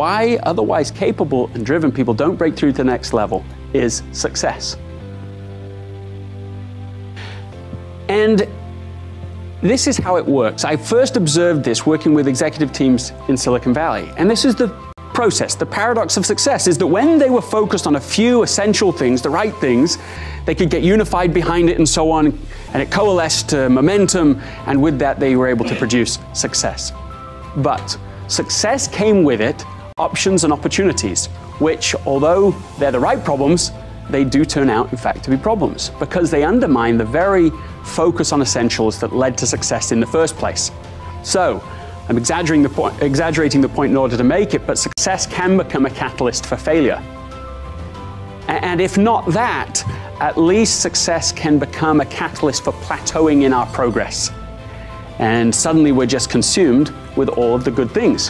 why otherwise capable and driven people don't break through to the next level is success. And this is how it works. I first observed this working with executive teams in Silicon Valley. And this is the process. The paradox of success is that when they were focused on a few essential things, the right things, they could get unified behind it and so on, and it coalesced to momentum, and with that, they were able to produce success. But success came with it options and opportunities, which, although they're the right problems, they do turn out, in fact, to be problems because they undermine the very focus on essentials that led to success in the first place. So, I'm exaggerating the, point, exaggerating the point in order to make it, but success can become a catalyst for failure. And if not that, at least success can become a catalyst for plateauing in our progress. And suddenly we're just consumed with all of the good things.